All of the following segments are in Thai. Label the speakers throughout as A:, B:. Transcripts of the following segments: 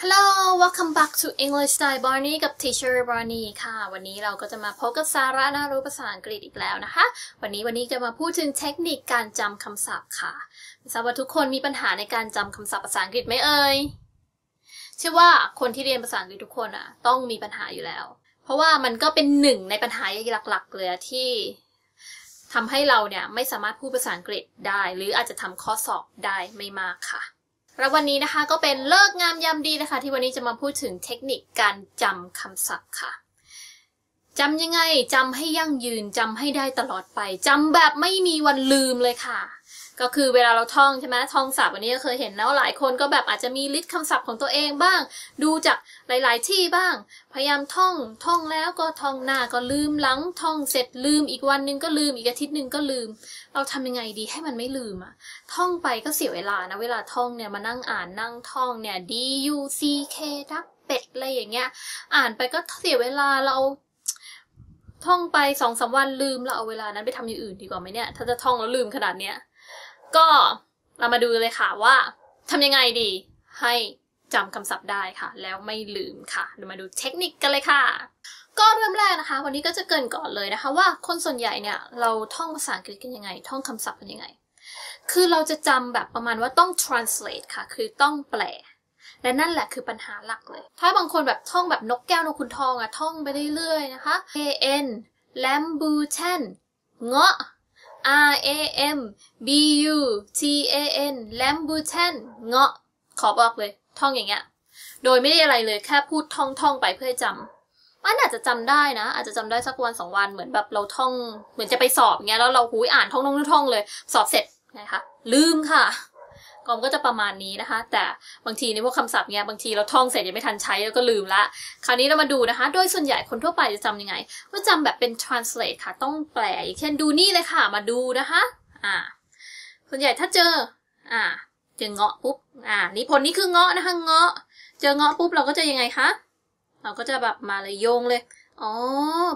A: Hello welcome back to English Style Barney กับ Teacher Barney ค่ะ วันนี้เราก็จะมาพบกับสาระน่ารู้ภาษาอังกฤษอีกแล้วนะคะ วันนี้วันนี้จะมาพูดถึงเทคนิคการจำคำศัพท์ค่ะทราบว่าทุกคนมีปัญหาในการจำคำศัพท์ภาษาอังกฤษไหมเอ่ยเชื่อว่าคนที่เรียนภาษาอังกฤษทุกคนอะต้องมีปัญหาอยู่แล้ว เพราะว่ามันก็เป็นหนึ่งในปัญหาหลักๆเลยที่ ทำให้เราเนี่ยไม่สามารถพูดภาษาอังกฤษได้ หรืออาจจะทำข้อสอบได้ไม่มากค่ะ แล้ววันนี้นะคะก็เป็นเลิกงามยามดีนะคะ ที่วันนี้จะมาพูดถึงเทคนิคการจำคำศัพท์ค่ะจำยังไงจำให้ยั่งยืนจำให้ได้ตลอดไปจำแบบไม่มีวันลืมเลยค่ะ ก็คือเวลาเราท่องใช่ไหมท่องศัพท์วันนี้ก็เคยเห็นแล้วหลายคนก็แบบอาจจะมีลิสต์คำศัพท์ของตัวเองบ้าง ดูจากหลาย ๆ ที่บ้าง พยายามท่องท่องแล้วก็ท่องหน้าก็ลืมหลังท่องเสร็จลืมอีกวันนึงก็ลืมอีกอาทิตย์หนึ่งก็ลืม เราทำยังไงดีให้มันไม่ลืมอะท่องไปก็เสียเวลานะ เวลาท่องเนี่ยมานั่งอ่านนั่งท่องเนี่ย D U C K ดักเป็ดอะไรอย่างเงี้ย อ่านไปก็เสียเวลาเราท่องไปสองสาวันลืมเราเอาเวลานั้นไปทำอย่างอื่นดีกว่าไหมเนี่ย ถ้าจะท่องแล้วลืมขนาดเนี้ย ก็เรามาดูเลยค่ะว่าทำยังไงดีให้จำคำศัพท์ได้ค่ะ แล้วไม่ลืมค่ะเรามาดูเทคนิคกันเลยค่ะ ก็เริ่มแรกนะคะ วันนี้ก็จะเกินก่อนเลยนะคะ ว่าคนส่วนใหญ่เนี่ยเราท่องภาษาอังกฤษกันยังไง ท่องคำศัพท์กันยังไง คือเราจะจำแบบประมาณว่าต้อง translate ค่ะ คือต้องแปล และนั่นแหละคือปัญหาหลักเลย ถ้าบางคนแบบท่องแบบนกแก้วนกขุนทองอะท่องไปเรื่อยๆนะคะ a n lambutan เงาะ R A M B U T A N lambutan เงาะ ขอบอกเลย ท่องอย่างเงี้ย โดยไม่ได้อะไรเลย แค่พูดท่องท่องไปเพื่อจำมันอาจจะจำได้นะ อาจจะจำได้สักวันสองวันเหมือนแบบเราท่อง เหมือนจะไปสอบเงี้ยแล้วเราหูยอ่านท่องท่องท่องเลย สอบเสร็จนะคะ ลืมค่ะ กอมก็จะประมาณนี้นะคะ แต่บางทีในพวกคำศัพท์เนี้ยบางทีเราท่องเสร็จยังไม่ทันใช้แล้วก็ลืมละ คราวนี้เรามาดูนะคะ โดยส่วนใหญ่คนทั่วไปจะจำยังไง ก็จำแบบเป็น translate ค่ะ ต้องแปลอย่างเช่นดูนี่เลยค่ะ มาดูนะคะ อ่า ส่วนใหญ่ถ้าเจอ อ่า เจอเงาะปุ๊บ อ่า นี่ผลนี้คือเงาะนะคะ เงาะ เจอเงาะปุ๊บเราก็จะยังไงคะ เราก็จะแบบมาเลยโยงเลย อ๋อ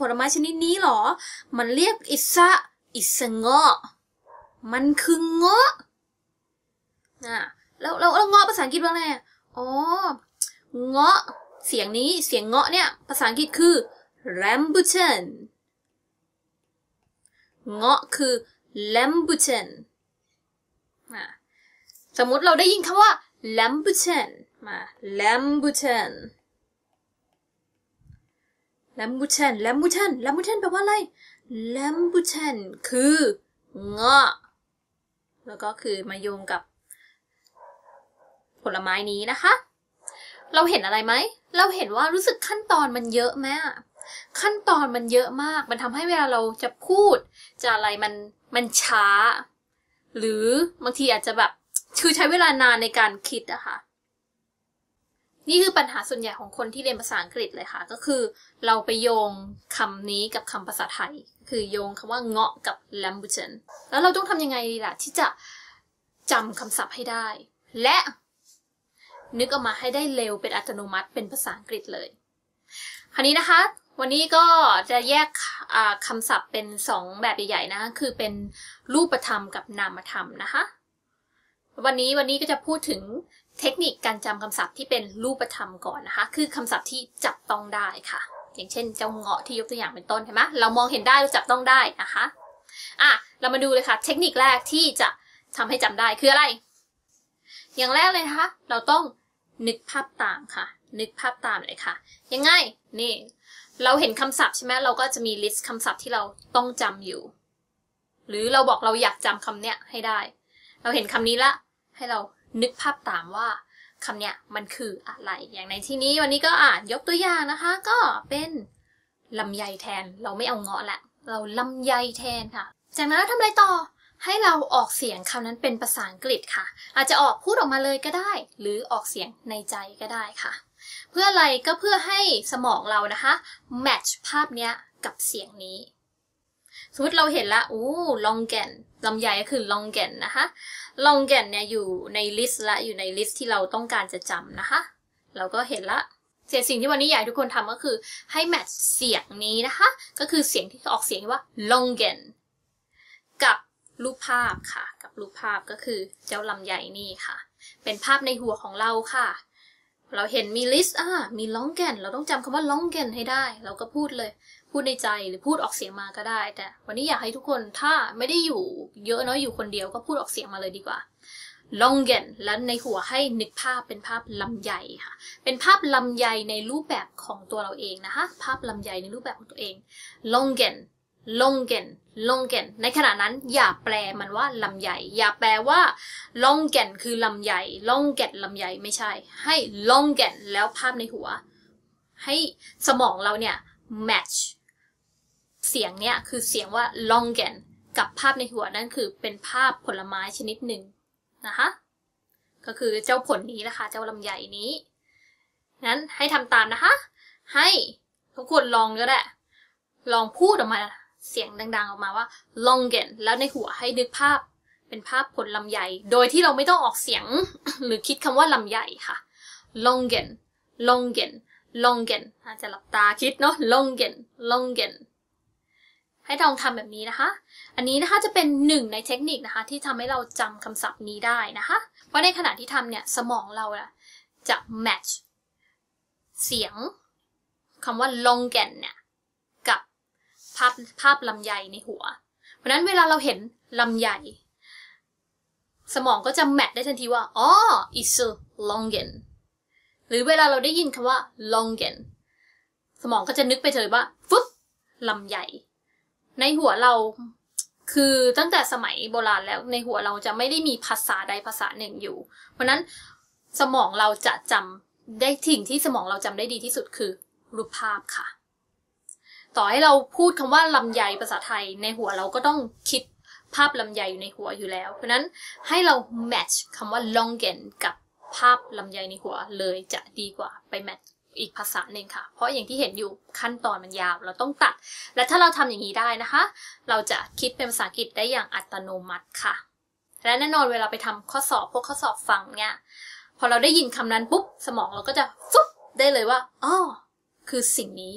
A: ผลไม้ชนิดนี้หรอ มันเรียกอิสะอิสเงาะ มันคือเงาะ อ่าแล้วแล้วเงาะภาษาอังกฤษว่าไงอ๋อเงาะเสียงนี้เสียงเงาะเนี่ย ภาษาอังกฤษคือ rambutan เงาะคือ rambutan สมมติเราได้ยินคำว่า rambutan มา rambutan rambutan rambutan rambutan แปลว่าอะไร rambutan คือเงาะ แล้วก็คือมาโยงกับ ผลไม้นี้นะคะ เราเห็นอะไรไหม เราเห็นว่ารู้สึกขั้นตอนมันเยอะมากขั้นตอนมันเยอะมาก มันทำให้เวลาเราจะพูด จะอะไรมันมันช้า หรือบางทีอาจจะแบบคือใช้เวลานานในการคิดอะค่ะ นี่คือปัญหาส่วนใหญ่ของคนที่เรียนภาษาอังกฤษเลยค่ะ ก็คือ เราไปโยงคำนี้กับคำภาษาไทย คือโยงคำว่าเงาะกับ lambutan แล้วเราต้องทำยังไงดีล่ะที่จะจำคำศัพท์ให้ได้ และ นึกออกมาให้ได้เร็วเป็นอัตโนมัติเป็นภาษาอังกฤษเลย คราวนี้นะคะ วันนี้ก็จะแยกคำศัพท์เป็นสองแบบใหญ่ๆนะคือเป็นรูปธรรมกับนามธรรมนะคะ วันนี้วันนี้ก็จะพูดถึงเทคนิคการจำคำศัพท์ที่เป็นรูปธรรมก่อนนะคะ คือคำศัพท์ที่จับต้องได้ค่ะ อย่างเช่นเจ้าเงาะที่ยกตัวอย่างเป็นต้นเห็นไหมเรามองเห็นได้เราจับต้องได้นะคะอะเรามาดูเลยค่ะ เทคนิคแรกที่จะทำให้จำได้คืออะไร อย่างแรกเลยนะคะ เราต้องนึกภาพตามค่ะ นึกภาพตามเลยค่ะ ยังไง นี่ เราเห็นคำศัพท์ใช่ไหมเราก็จะมีลิสต์คำศัพท์ที่เราต้องจำอยู่ หรือเราบอกเราอยากจำคำเนี้ยให้ได้ เราเห็นคำนี้ละ ให้เรานึกภาพตามว่าคำเนี้ยมันคืออะไร อย่างในที่นี้วันนี้ก็อ่านยกตัวอย่างนะคะ ก็เป็นลำไยแทน เราไม่เอาเงาะละ เราลำไยแทนค่ะ จากนั้นทำอะไรต่อ ให้เราออกเสียงคำนั้นเป็นภาษาอังกฤษค่ะ อาจจะออกพูดออกมาเลยก็ได้ หรือออกเสียงในใจก็ได้ค่ะ เพื่ออะไรก็เพื่อให้สมองเรานะคะ match ภาพเนี้ยกับเสียงนี้สมมติเราเห็นละอู้ longan ลำไยก็คือ longan นะคะ longan เนี่ยอยู่ใน list ละอยู่ใน list ที่เราต้องการจะจำนะคะ เราก็เห็นละเสียสิ่งที่วันนี้อยากทุกคนทำก็คือให้ match เสียงนี้นะคะ ก็คือเสียงที่ออกเสียงว่า longan กับ รูปภาพค่ะ กับรูปภาพก็คือเจ้าลำใหญ่นี่ค่ะ เป็นภาพในหัวของเราค่ะ เราเห็นมีลิสต์อ่ามีลองแกนเราต้องจำคำว่าลองแกนให้ได้ เราก็พูดเลย พูดในใจหรือพูดออกเสียงมาก็ได้ แต่วันนี้อยากให้ทุกคนถ้าไม่ได้อยู่เยอะเนาะอยู่คนเดียวก็พูดออกเสียงมาเลยดีกว่าลองเกนและในหัวให้นึกภาพเป็นภาพลำใหญ่ค่ะ เป็นภาพลำใหญ่ในรูปแบบของตัวเราเองนะคะ ภาพลำใหญ่ในรูปแบบของตัวเองลองเกน ลงเกนลงเกนในขณะนั้นอย่าแปลมันว่าลำใหญ่อย่าแปลว่าลงเกนคือลำใหญ่ลงเกนลำใหญ่ไม่ใช่ ให้ลงเกนแล้วภาพในหัว ให้สมองเราเนี่ย match เสียงเนี่ยคือเสียงว่า long g a n กับภาพในหัวนั่นคือเป็นภาพผลไม้ชนิดหนึ่งนะคะก็คือเจ้าผลนี้นะคะ เจ้าลำไยนี้งั้นให้ทำตามนะคะ ให้ทุกคนลองก็ได้ลองพูดออกมา เสียงดังๆออกมาว่า long g a n แล้วในหัวให้นึกภาพเป็นภาพผลลำไย โดยที่เราไม่ต้องออกเสียง หรือคิดคำว่าลำไยค่ะ long g a n long g a n long g a n อาจจะหลับตาคิดเนาะ long g a n long g a n ให้ลองทำแบบนี้นะคะ อันนี้นะคะจะเป็นหนึ่งในเทคนิคนะคะ ที่ทำให้เราจำคำศัพท์นี้ได้นะคะ เพราะในขณะที่ทำเนี่ยสมองเราจะ match เสียงคำว่า long g a n เนี่ย ภาพภาพลำไยในหัว เพราะนั้นเวลาเราเห็นลำไยสมองก็จะแมทได้ทันทีว่าอ๋อ it's a long g a n หรือเวลาเราได้ยินคำว่า long g a n สมองก็จะนึกไปเลยว่าฟึ๊บลำไยในหัวเราคือตั้งแต่สมัยโบราณแล้วในหัวเราจะไม่ได้มีภาษาใดภาษาหนึ่งอยู่ เพราะนั้นสมองเราจะจำได้ถิ่งที่สมองเราจำได้ดีที่สุดคือ รูปภาพค่ะ ต่อให้เราพูดคำว่าลำไยภาษาไทยในหัวเราก็ต้องคิดภาพลำไยอยู่ในหัวอยู่แล้ว เพราะนั้นให้เรา match คำว่า longen กับภาพลำไยในหัวเลยจะดีกว่าไป match อีกภาษาหนึ่งค่ะ เพราะอย่างที่เห็นอยู่ขั้นตอนมันยาว เราต้องตัด และถ้าเราทำอย่างนี้ได้นะคะ เราจะคิดเป็นภาษาอังกฤษได้อย่างอัตโนมัติค่ะ และแน่นอนเวลาไปทำข้อสอบพวกข้อสอบฟังเนี่ยพอเราได้ยินคำนั้นปุ๊บสมองเราก็จะฟึบได้เลยว่าอ๋อคือสิ่งนี้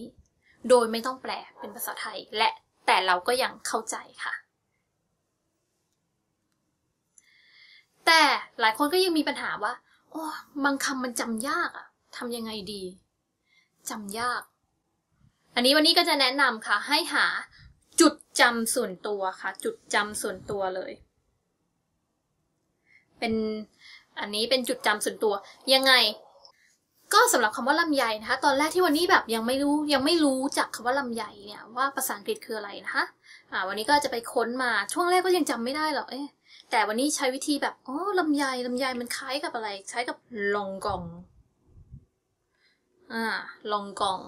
A: โดยไม่ต้องแปลเป็นภาษาไทย และแต่เราก็ยังเข้าใจค่ะ แต่หลายคนก็ยังมีปัญหาว่าโอ้บางคำมันจำยากอะทำยังไงดีจำยาก อันนี้วันนี้ก็จะแนะนำค่ะ ให้หาจุดจำส่วนตัวค่ะ จุดจำส่วนตัวเลย เป็นอันนี้เป็นจุดจำส่วนตัว ยังไง ก็สำหรับคำว่าลำไยนะคะ ตอนแรกที่วันนี้แบบยังไม่รู้ยังไม่รู้จักคำว่าลำไยเนี่ยว่าภาษาอังกฤษคืออะไรนะคะอ่าวันนี้ก็จะไปค้นมาช่วงแรกก็ยังจำไม่ได้หรอกเอ๊ะแต่วันนี้ใช้วิธีแบบอ๋อลำไยลำไยมันคล้ายกับอะไรคล้ายกับลองกองอ่าลองกอง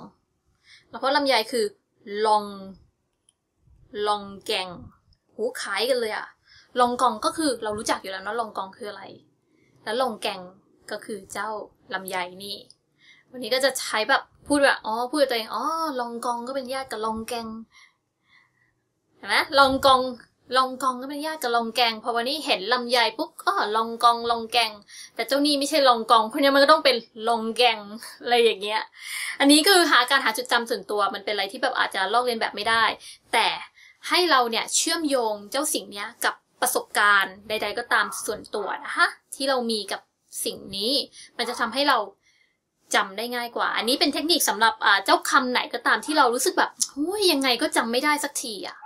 A: แล้วเพราะลำไยคือลอง ลองแกงหูขายกันเลยอะลองกองก็คือเรารู้จักอยู่แล้วเนาะลองกองคืออะไร แล้วลองแกง ก็คือเจ้าลำไยนี่ วันนี้ก็จะใช้แบบพูดแบบอ๋อพูดตัวเองอ๋อลองกองก็เป็นญาติกับลองแกงเห็นไหมลองกองลองกองก็เป็นญาติกับลองแกงพอวันนี้เห็นลำไยปุ๊บก็ลองกองลองแกง แต่เจ้านี่ไม่ใช่ลองกองเพราะนี้มันก็ต้องเป็นลองแกงอะไรอย่างเงี้ย อันนี้คือหาการหาจุดจำส่วนตัวมันเป็นอะไรที่แบบอาจจะลอกเลียนแบบไม่ได้ แต่ให้เราเนี่ยเชื่อมโยงเจ้าสิ่งเนี้ยกับประสบการณ์ใด ๆ ก็ตามส่วนตัวนะคะที่เรามีกับ สิ่งนี้ มันจะทำให้เราจำได้ง่ายกว่า อันนี้เป็นเทคนิคสำหรับเจ้าคำไหนก็ตามที่เรารู้สึกแบบโอ้ยยังไงก็จำไม่ได้สักทีอะ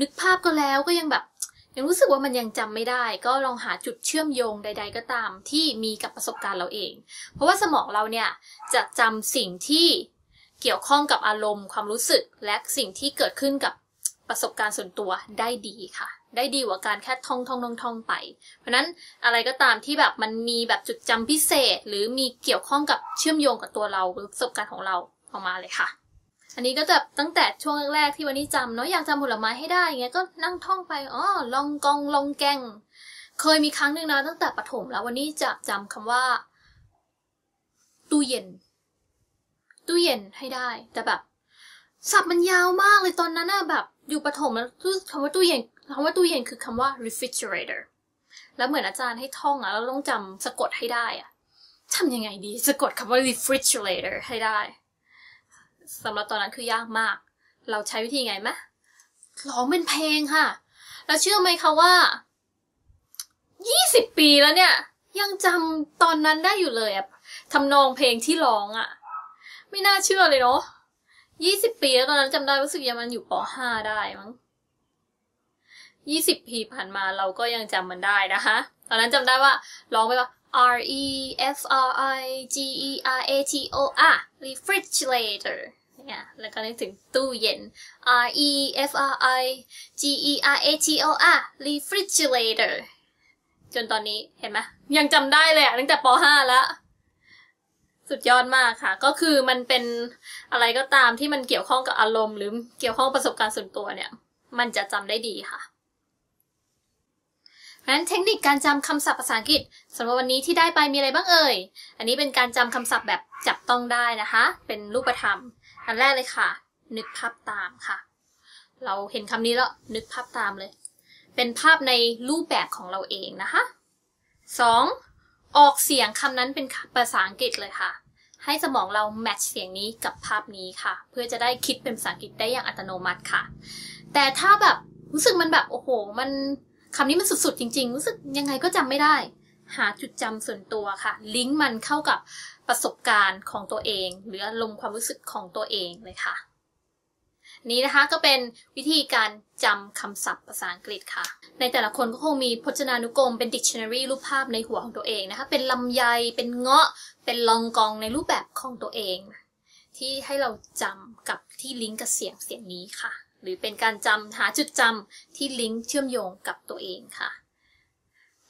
A: นึกภาพก็แล้วก็ยังแบบ ยังรู้สึกว่ามันยังจำไม่ได้ ก็ลองหาจุดเชื่อมโยงใด ๆ ก็ตามที่มีกับประสบการณ์เราเอง เพราะว่าสมองเราเนี่ยจะจำสิ่งที่เกี่ยวข้องกับอารมณ์ความรู้สึกและสิ่งที่เกิดขึ้นกับประสบการณ์ส่วนตัวได้ดีค่ะ ได้ดีกว่าการแค่ท่องท่องท่องท่องไป เพราะนั้นอะไรก็ตามที่แบบมันมีแบบจุดจำพิเศษ หรือมีเกี่ยวข้องกับเชื่อมโยงกับตัวเราหรือประสบการณ์ของเราออกมาเลยค่ะ อันนี้ก็จะตั้งแต่ช่วงแรกที่วันนี้จำเนาะอยากจำผลไม้ให้ได้เงี้ยก็นั่งท่องไปอ๋อลองกองลองแกงเคยมีครั้งหนึ่งนะตั้งแต่ปฐมแล้ววันนี้จะจำคำว่า ตู้เย็น ตู้เย็นให้ได้ แต่แบบศัพท์มันยาวมากเลยตอนนั้นอะแบบ อยู่ปฐมแล้วคำว่าตู้เย็น คำว่าตู้เย็นคือคำว่า refrigerator แล้วเหมือนอาจารย์ให้ท่องอะแล้วต้องจำสะกดให้ได้อะทำยังไงดี สะกดคำว่า refrigerator ให้ได้สำหรับตอนนั้นคือยากมาก เราใช้วิธีไงไหมร้องเป็นเพลงค่ะ แล้วเชื่อไหมคะว่า 20 ปีแล้วเนี่ย ยังจำตอนนั้นได้อยู่เลยอะทำนองเพลงที่ร้องอะไม่น่าเชื่อเลยเนาะ20 ปีแล้วตอนนั้นจำได้รู้สึกยังมันอยู่ป .5 ได้มั้ง 20 ปีผ่านมาเราก็ยังจำมันได้นะคะ ตอนนั้นจำได้ว่าร้องไปว่า R E F R I G E R A T O R refrigerator เนี่ยแล้วก็นึกถึงตู้เย็น R E F R I G E R A T O R refrigerator จนตอนนี้เห็นไหมยังจำได้เลยอะตั้งแต่ป .5 แล้ว สุดยอดมากค่ะ ก็คือมันเป็นอะไรก็ตามที่มันเกี่ยวข้องกับอารมณ์ หรือเกี่ยวข้องประสบการณ์ส่วนตัวเนี่ย มันจะจำได้ดีค่ะ นั้นเทคนิคการจำคำศัพท์ภาษาอังกฤษสำหรับวันนี้ที่ได้ไปมีอะไรบ้างเอ่ย อันนี้เป็นการจำคำศัพท์แบบจับต้องได้นะคะ เป็นรูปธรรม อันแรกเลยค่ะ นึกภาพตามค่ะ เราเห็นคำนี้แล้วนึกภาพตามเลย เป็นภาพในรูปแบบของเราเองนะคะสองออกเสียงคำนั้นเป็นภาษาอังกฤษเลยค่ะ ให้สมองเราแมทช์เสียงนี้กับภาพนี้ค่ะ เพื่อจะได้คิดเป็นภาษาอังกฤษได้อย่างอัตโนมัติค่ะ แต่ถ้าแบบรู้สึกมันแบบโอ้โห มัน คำนี้มันสุดๆจริง ๆ รู้สึกยังไงก็จำไม่ได้ หาจุดจำส่วนตัวค่ะ ลิงก์มันเข้ากับประสบการณ์ของตัวเอง หรืออารมณ์ความรู้สึกของตัวเองเลยค่ะ นี้นะคะก็เป็นวิธีการจำคำศัพท์ภาษาอังกฤษค่ะ ในแต่ละคนก็คงมีพจนานุกรมเป็น dictionary รูปภาพในหัวของตัวเองนะคะ เป็นลำไย เป็นเงาะ เป็นลองกองในรูปแบบของตัวเอง ที่ให้เราจำกับที่ลิงก์กับเสียงเสียงนี้ค่ะ หรือเป็นการจำหาจุดจำที่ลิงก์เชื่อมโยงกับตัวเองค่ะ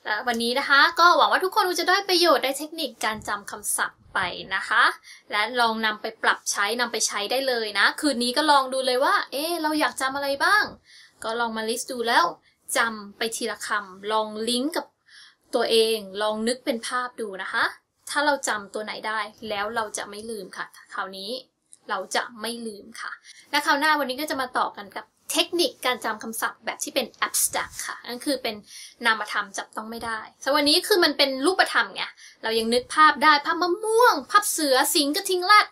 A: และวันนี้นะคะก็หวังว่าทุกคนจะได้ประโยชน์ได้เทคนิคการจำคำศัพท์ไปนะคะ และลองนำไปปรับใช้นำไปใช้ได้เลยนะ คืนนี้ก็ลองดูเลยว่า เอ๊เราอยากจำอะไรบ้าง ก็ลองมาลิสต์ดูแล้วจำไปทีละคำลองลิงก์กับตัวเอง ลองนึกเป็นภาพดูนะคะ ถ้าเราจำตัวไหนได้แล้วเราจะไม่ลืมค่ะคราวนี้ เราจะไม่ลืมค่ะ และคราวหน้าวันนี้ก็จะมาต่อกันกับเทคนิคการจำคำศัพท์แบบที่เป็น abstract ค่ะนั่นคือเป็นนามธรรมจับต้องไม่ได้แต่วันนี้คือมันเป็นรูปธรรมไง เรายังนึกภาพได้ภาพมะม่วง ภาพเสือ สิงกระทิงแรด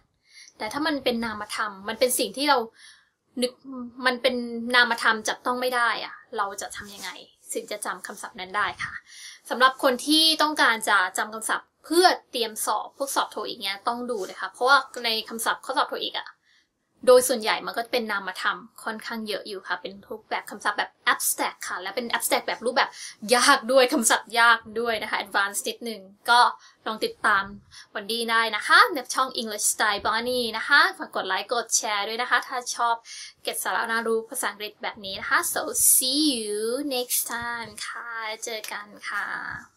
A: แต่ถ้ามันเป็นนามธรรม มันเป็นสิ่งที่เรานึก มันเป็นนามธรรมจับต้องไม่ได้อะเราจะทำยังไงถึงจะจำคำศัพท์นั้นได้ค่ะสำหรับคนที่ต้องการจะจำคำศัพท์ เพื่อเตรียมสอบพวกสอบโทอีกเนี้ยต้องดูเลยค่ะ เพราะว่าในคำศัพท์ข้อสอบโทอีกอะโดยส่วนใหญ่มันก็เป็นนามธรรมค่อนข้างเยอะอยู่ค่ะ เป็นรูปแบบคำศัพท์แบบ abstract ค่ะ และเป็น abstract แบบรูปแบบยากด้วยคำศัพท์ยากด้วยนะคะ advanced นิดนึง ก็ลองติดตามวันดีได้นะคะในช่อง English Style Bonnie นะคะฝากกดไลค์กดแชร์ด้วยนะคะ ถ้าชอบเก็บสาระน่ารู้ภาษาอังกฤษแบบนี้นะคะ so see you next time ค่ะ เจอกันค่ะ